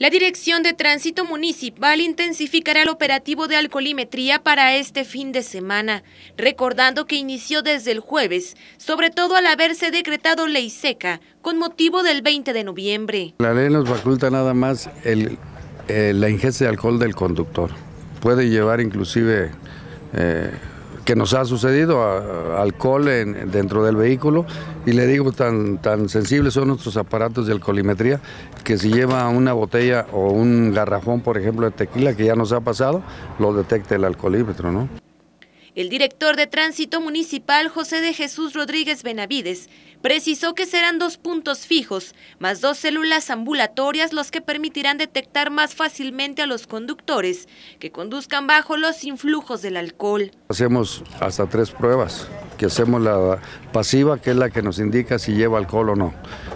La Dirección de Tránsito Municipal intensificará el operativo de alcoholimetría para este fin de semana, recordando que inició desde el jueves, sobre todo al haberse decretado ley seca con motivo del 20 de noviembre. La ley nos faculta nada más eh, la ingesta de alcohol del conductor. Puede llevar inclusive... Eh, que nos ha sucedido, alcohol dentro del vehículo y le digo, tan, tan sensibles son nuestros aparatos de alcoholimetría que si lleva una botella o un garrafón, por ejemplo, de tequila que ya nos ha pasado, lo detecta el alcoholímetro, ¿no? El director de Tránsito Municipal, José de Jesús Rodríguez Benavides, precisó que serán dos puntos fijos, más dos células ambulatorias los que permitirán detectar más fácilmente a los conductores que conduzcan bajo los influjos del alcohol. Hacemos hasta tres pruebas, que hacemos la pasiva, que es la que nos indica si lleva alcohol o no,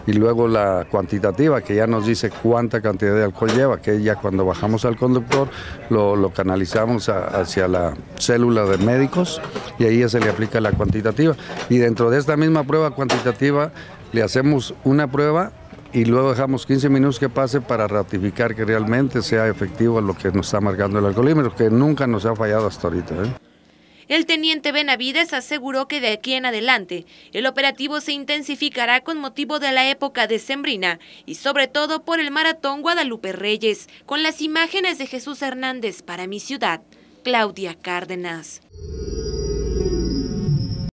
y luego la cuantitativa, que ya nos dice cuánta cantidad de alcohol lleva, que ya cuando bajamos al conductor lo, canalizamos hacia la célula de médicos y ahí ya se le aplica la cuantitativa. Y dentro de esta misma prueba cuantitativa le hacemos una prueba y luego dejamos 15 minutos que pase para ratificar que realmente sea efectivo lo que nos está marcando el alcoholímetro, que nunca nos ha fallado hasta ahorita. ¿eh? El teniente Benavides aseguró que de aquí en adelante el operativo se intensificará con motivo de la época decembrina y sobre todo por el maratón Guadalupe Reyes, con las imágenes de Jesús Hernández para mi ciudad, Claudia Cárdenas.